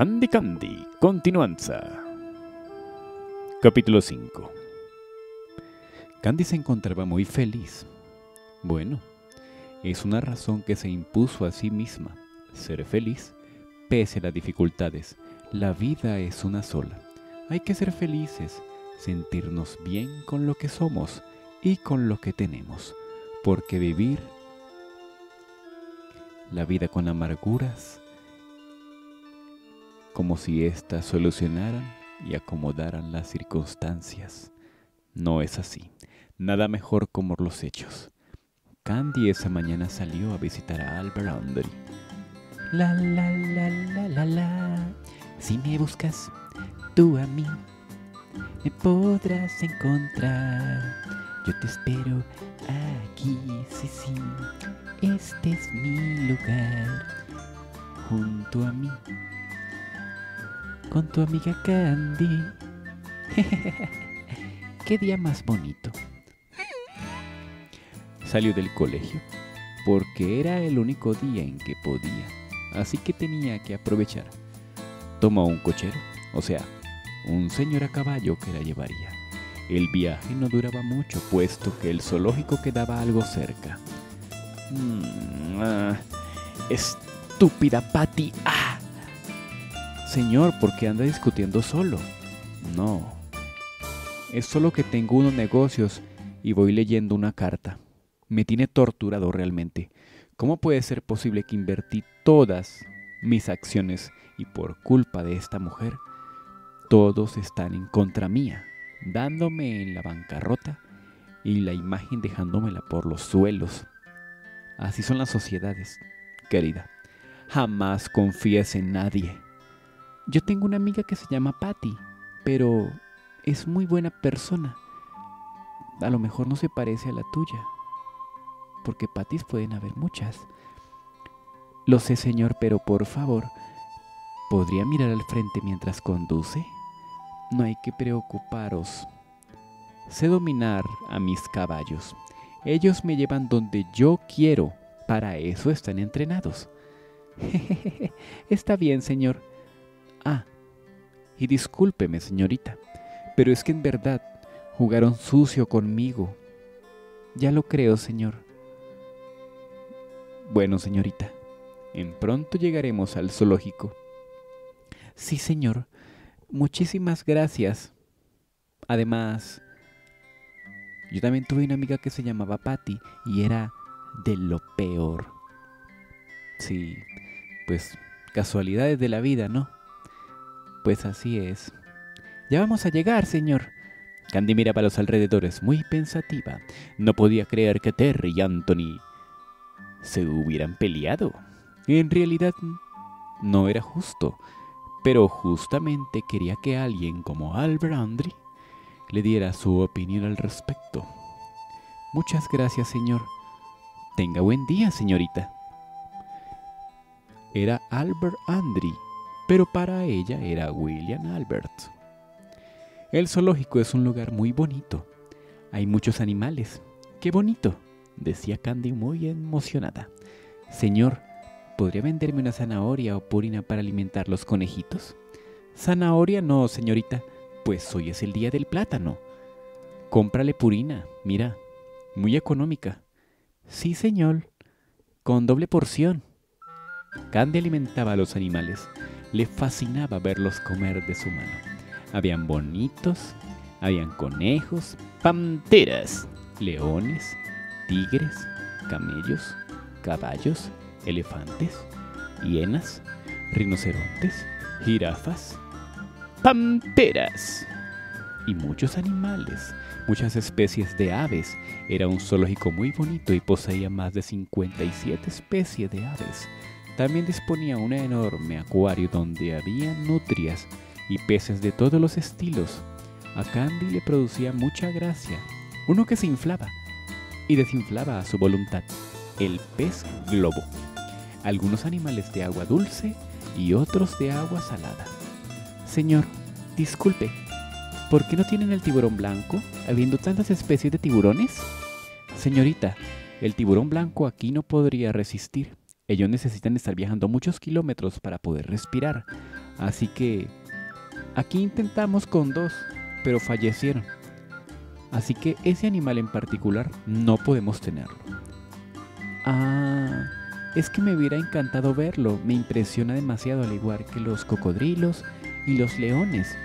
Candy Candy, continuanza. Capítulo 5 Candy se encontraba muy feliz. Bueno, es una razón que se impuso a sí misma, ser feliz, pese a las dificultades. La vida es una sola. Hay que ser felices, sentirnos bien con lo que somos y con lo que tenemos, porque vivir la vida con amarguras, como si éstas solucionaran y acomodaran las circunstancias. No es así. Nada mejor como los hechos. Candy esa mañana salió a visitar a Albert Andre. La la la la la la. Si me buscas, tú a mí me podrás encontrar. Yo te espero aquí, sí, sí. Este es mi lugar. Junto a mí. Con tu amiga Candy. Qué día más bonito. Salió del colegio porque era el único día en que podía, así que tenía que aprovechar. Tomó un cochero, o sea, un señor a caballo que la llevaría. El viaje no duraba mucho, puesto que el zoológico quedaba algo cerca. Mm, ah, estúpida Patty. Ah. Señor, ¿por qué anda discutiendo solo? No. Es solo que tengo unos negocios y voy leyendo una carta. Me tiene torturado realmente. ¿Cómo puede ser posible que invertí todas mis acciones y por culpa de esta mujer todos están en contra mía, dándome en la bancarrota y la imagen dejándomela por los suelos. Así son las sociedades, querida. Jamás confíes en nadie. Yo tengo una amiga que se llama Patty, pero es muy buena persona. A lo mejor no se parece a la tuya, porque Pattys pueden haber muchas. Lo sé, señor, pero por favor, ¿podría mirar al frente mientras conduce? No hay que preocuparos. Sé dominar a mis caballos. Ellos me llevan donde yo quiero. Para eso están entrenados. Está bien, señor. Ah, y discúlpeme, señorita, pero es que en verdad jugaron sucio conmigo. Ya lo creo, señor. Bueno, señorita, en pronto llegaremos al zoológico. Sí, señor. Muchísimas gracias. Además, yo también tuve una amiga que se llamaba Patty y era de lo peor. Sí, pues casualidades de la vida, ¿no? Pues así es. Ya vamos a llegar, señor. Candy miraba a los alrededores muy pensativa. No podía creer que Terry y Anthony se hubieran peleado. En realidad no era justo pero justamente quería que alguien como Albert Andri le diera su opinión al respecto. Muchas gracias, señor. Tenga buen día, señorita. Era Albert Andri, pero para ella era William Albert. El zoológico es un lugar muy bonito. Hay muchos animales. ¡Qué bonito! decía Candy muy emocionada. Señor, ¿Podría venderme una zanahoria o purina para alimentar los conejitos? Zanahoria no, señorita, pues hoy es el día del plátano. Cómprale purina, mira, muy económica. Sí, señor, con doble porción. Candy alimentaba a los animales. Le fascinaba verlos comer de su mano. Habían bonitos, habían conejos, panteras, leones, tigres, camellos, caballos, elefantes, hienas, rinocerontes, jirafas, panteras y muchos animales, muchas especies de aves. Era un zoológico muy bonito y poseía más de 57 especies de aves. También disponía un enorme acuario donde había nutrias y peces de todos los estilos. A Candy le producía mucha gracia, uno que se inflaba y desinflaba a su voluntad, el pez globo algunos animales de agua dulce y otros de agua salada. Señor, disculpe, ¿por qué no tienen el tiburón blanco, habiendo tantas especies de tiburones? Señorita, el tiburón blanco aquí no podría resistir. Ellos necesitan estar viajando muchos kilómetros para poder respirar. Así que aquí intentamos con dos, pero fallecieron. Así que ese animal en particular no podemos tenerlo. Ah, es que me hubiera encantado verlo. Me impresiona demasiado al igual que los cocodrilos y los leones.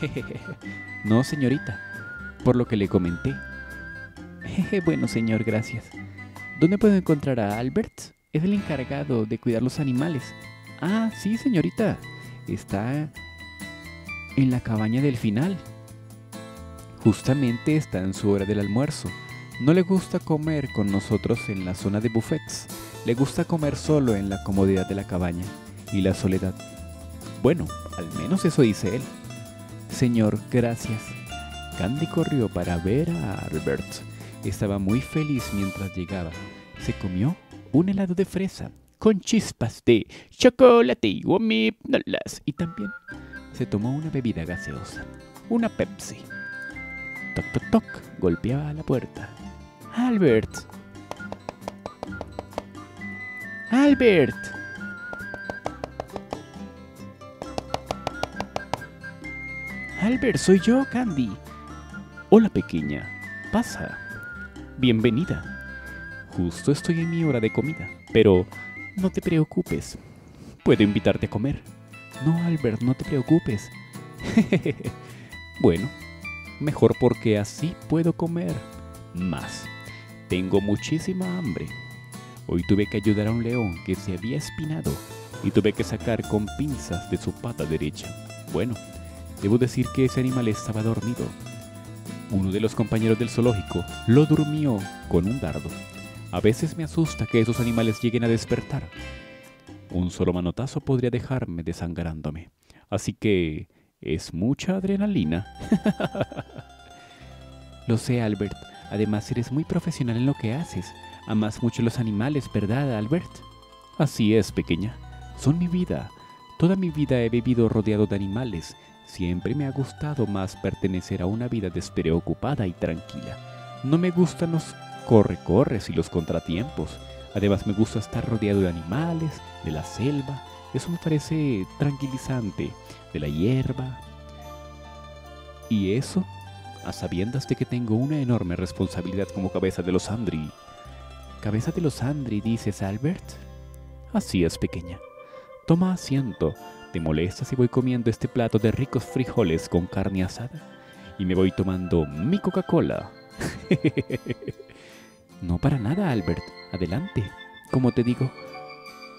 no, señorita, por lo que le comenté. bueno, señor, gracias. ¿Dónde puedo encontrar a Albert? Es el encargado de cuidar los animales. Ah, sí, señorita. Está en la cabaña del final. Justamente está en su hora del almuerzo. No le gusta comer con nosotros en la zona de buffets. Le gusta comer solo en la comodidad de la cabaña y la soledad. Bueno, al menos eso dice él. Señor, gracias. Candy corrió para ver a Albert. Estaba muy feliz mientras llegaba. Se comió un helado de fresa con chispas de chocolate y y también se tomó una bebida gaseosa, una Pepsi. Toc, toc, toc, golpeaba la puerta. Albert. Albert. Albert, soy yo, Candy. Hola, pequeña. Pasa. Bienvenida. Justo estoy en mi hora de comida, pero no te preocupes. Puedo invitarte a comer. No, Albert, no te preocupes. bueno, mejor porque así puedo comer más. Tengo muchísima hambre. Hoy tuve que ayudar a un león que se había espinado y tuve que sacar con pinzas de su pata derecha. Bueno, debo decir que ese animal estaba dormido. Uno de los compañeros del zoológico lo durmió con un dardo. A veces me asusta que esos animales lleguen a despertar. Un solo manotazo podría dejarme desangrándome. Así que es mucha adrenalina. Lo sé, Albert. Además, eres muy profesional en lo que haces. Amas mucho los animales, ¿verdad, Albert? Así es, pequeña. Son mi vida. Toda mi vida he vivido rodeado de animales. Siempre me ha gustado más pertenecer a una vida despreocupada y tranquila. No me gustan los corre-corres y los contratiempos. Además me gusta estar rodeado de animales, de la selva. Eso me parece tranquilizante. De la hierba. Y eso a sabiendas de que tengo una enorme responsabilidad como cabeza de los Andri. ¿Cabeza de los Andri, dices, Albert? Así es, pequeña. Toma asiento. ¿Te molesta si voy comiendo este plato de ricos frijoles con carne asada? Y me voy tomando mi Coca-Cola. no para nada, Albert. Adelante. Como te digo,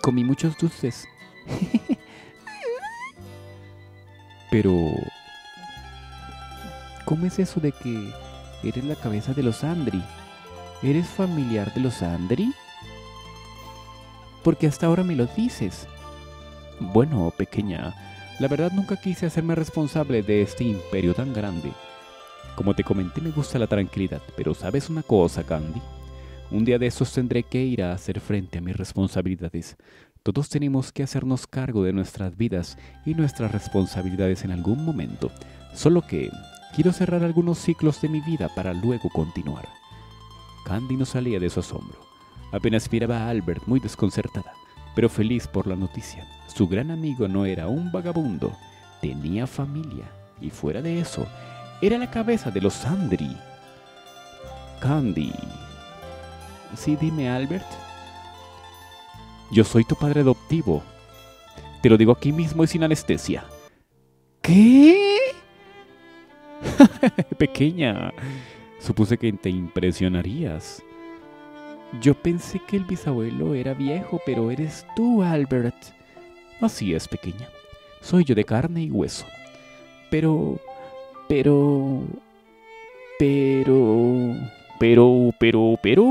comí muchos dulces. Pero ¿Cómo es eso de que eres la cabeza de los Andri? ¿Eres familiar de los Andri? Porque hasta ahora me lo dices. Bueno, pequeña, la verdad nunca quise hacerme responsable de este imperio tan grande. Como te comenté, me gusta la tranquilidad, pero ¿sabes una cosa, Candy? Un día de esos tendré que ir a hacer frente a mis responsabilidades. Todos tenemos que hacernos cargo de nuestras vidas y nuestras responsabilidades en algún momento. Solo que Quiero cerrar algunos ciclos de mi vida para luego continuar. Candy no salía de su asombro. Apenas miraba a Albert muy desconcertada, pero feliz por la noticia. Su gran amigo no era un vagabundo, tenía familia y fuera de eso, era la cabeza de los Andri. Candy. Sí, dime, Albert. Yo soy tu padre adoptivo. Te lo digo aquí mismo y sin anestesia. ¿Qué? Pequeña, supuse que te impresionarías. Yo pensé que el bisabuelo era viejo, pero eres tú, Albert. Así es, pequeña. Soy yo de carne y hueso. Pero... Pero... Pero... Pero... Pero... Pero...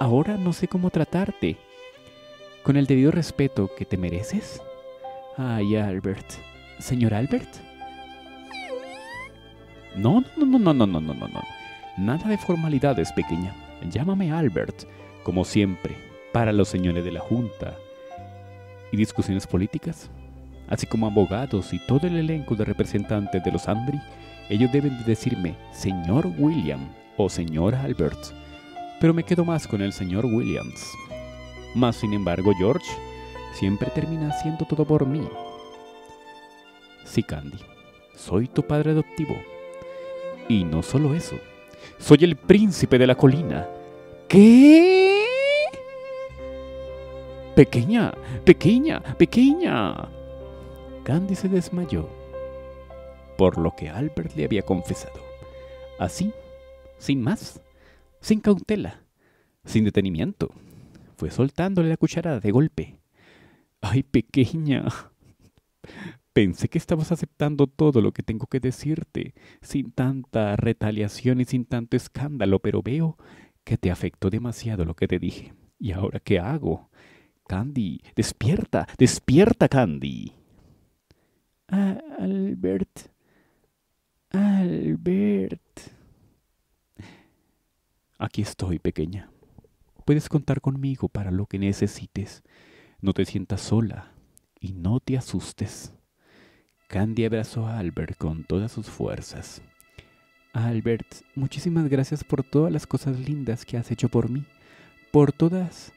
Ahora no sé cómo tratarte. Con el debido respeto que te mereces. Ay, Albert. Señor Albert. No, no, no, no, no, no, no, no, no. Nada de formalidades, pequeña. Llámame Albert, como siempre, para los señores de la Junta. ¿Y discusiones políticas? Así como abogados y todo el elenco de representantes de los Andri, ellos deben de decirme señor William o señor Albert. Pero me quedo más con el señor Williams. Más sin embargo, George, siempre termina haciendo todo por mí. Sí, Candy, soy tu padre adoptivo. Y no solo eso, soy el príncipe de la colina. ¿Qué? Pequeña, pequeña, pequeña. Candy se desmayó, por lo que Albert le había confesado. Así, sin más, sin cautela, sin detenimiento, fue soltándole la cucharada de golpe. ¡Ay, pequeña! Pensé que estabas aceptando todo lo que tengo que decirte, sin tanta retaliación y sin tanto escándalo, pero veo que te afectó demasiado lo que te dije. ¿Y ahora qué hago? Candy, despierta, despierta, Candy. Ah, Albert. Albert. Aquí estoy, pequeña. Puedes contar conmigo para lo que necesites. No te sientas sola y no te asustes. Candy abrazó a Albert con todas sus fuerzas. Albert, muchísimas gracias por todas las cosas lindas que has hecho por mí. Por todas,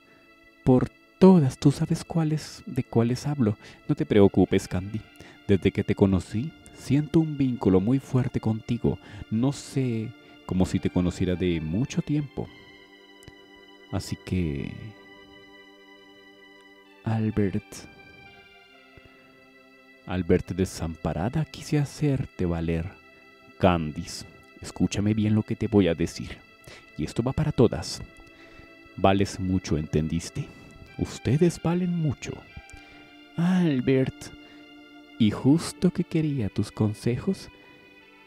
por todas, tú sabes cuáles, de cuáles hablo. No te preocupes, Candy. Desde que te conocí, siento un vínculo muy fuerte contigo. No sé, como si te conociera de mucho tiempo. Así que... Albert, Albert desamparada quise hacerte valer. Candice, escúchame bien lo que te voy a decir. Y esto va para todas. Vales mucho, ¿entendiste? Ustedes valen mucho. Albert, y justo que quería tus consejos,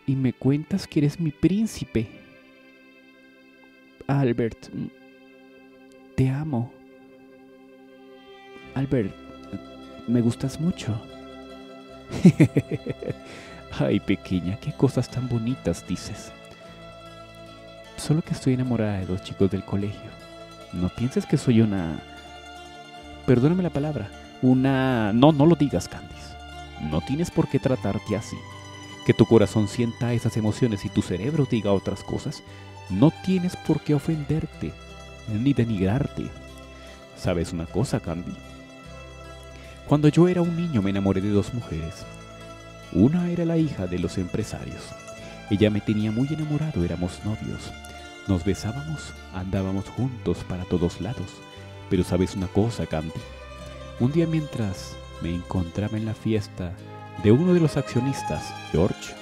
y me cuentas que eres mi príncipe. Albert, te amo. Albert, me gustas mucho. Ay, pequeña, qué cosas tan bonitas dices. Solo que estoy enamorada de dos chicos del colegio. No pienses que soy una... Perdóname la palabra. Una... No, no lo digas, Candice. No tienes por qué tratarte así. Que tu corazón sienta esas emociones y tu cerebro diga otras cosas. No tienes por qué ofenderte, ni denigrarte. ¿Sabes una cosa, Candy? Cuando yo era un niño me enamoré de dos mujeres. Una era la hija de los empresarios. Ella me tenía muy enamorado, éramos novios. Nos besábamos, andábamos juntos para todos lados. Pero sabes una cosa, Candy. Un día mientras me encontraba en la fiesta de uno de los accionistas, George,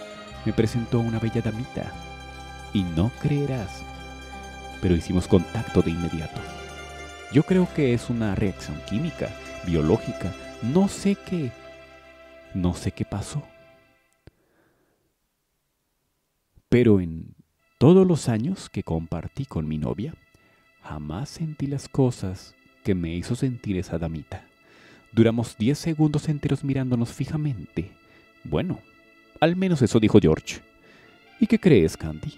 me presentó una bella damita. Y no creerás, pero hicimos contacto de inmediato. Yo creo que es una reacción química, biológica, no sé qué. No sé qué pasó. Pero en todos los años que compartí con mi novia, jamás sentí las cosas que me hizo sentir esa damita. Duramos diez segundos enteros mirándonos fijamente. Bueno, al menos eso dijo George. ¿Y qué crees, Candy?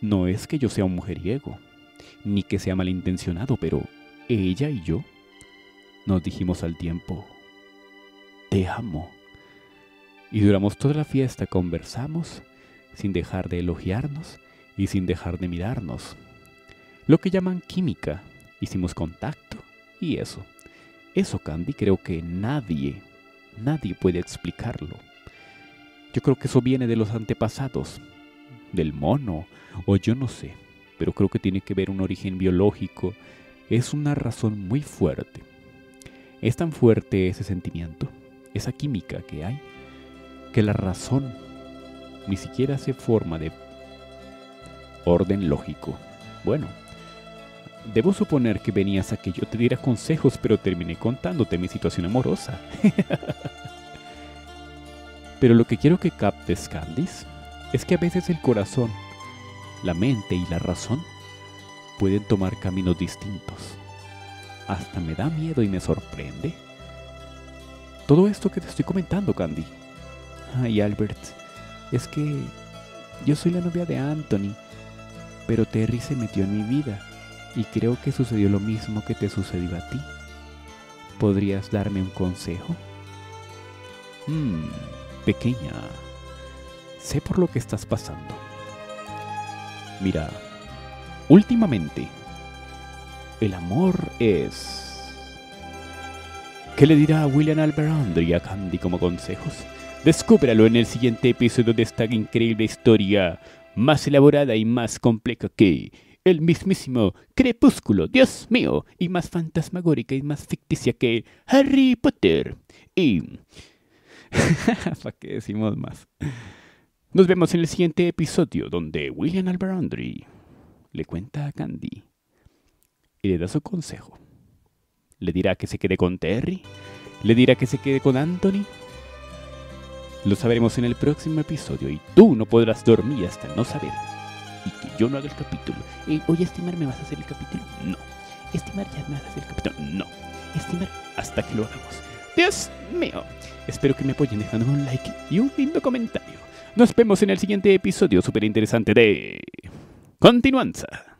No es que yo sea un mujeriego, ni que sea malintencionado, pero ella y yo nos dijimos al tiempo, te amo. Y duramos toda la fiesta, conversamos, sin dejar de elogiarnos y sin dejar de mirarnos. Lo que llaman química. Hicimos contacto y eso. Eso, Candy, creo que nadie, nadie puede explicarlo. Yo creo que eso viene de los antepasados, del mono, o yo no sé, pero creo que tiene que ver un origen biológico. Es una razón muy fuerte. Es tan fuerte ese sentimiento, esa química que hay, que la razón ni siquiera se forma de orden lógico. Bueno, debo suponer que venías a que yo te diera consejos, pero terminé contándote mi situación amorosa. pero lo que quiero que captes, Candice, es que a veces el corazón, la mente y la razón pueden tomar caminos distintos hasta me da miedo y me sorprende. Todo esto que te estoy comentando, Candy. Ay, Albert, es que yo soy la novia de Anthony, pero Terry se metió en mi vida y creo que sucedió lo mismo que te sucedió a ti. ¿Podrías darme un consejo? Hmm, pequeña, sé por lo que estás pasando. Mira, últimamente el amor es ¿Qué le dirá William Alberandri a Candy como consejos? Descúbralo en el siguiente episodio de esta increíble historia, más elaborada y más compleja que el mismísimo Crepúsculo, Dios mío, y más fantasmagórica y más ficticia que Harry Potter. Y... ¿Para qué decimos más? Nos vemos en el siguiente episodio donde William Alberandri le cuenta a Candy y le da su consejo. ¿Le dirá que se quede con Terry? ¿Le dirá que se quede con Anthony? Lo sabremos en el próximo episodio y tú no podrás dormir hasta no saber. Y que yo no haga el capítulo. Eh, Oye, estimar, ¿me vas a hacer el capítulo? No. Estimar, ¿ya me vas a hacer el capítulo? No. Estimar, hasta que lo hagamos. Dios mío. Espero que me apoyen dejándome un like y un lindo comentario. Nos vemos en el siguiente episodio súper interesante de... Continuanza.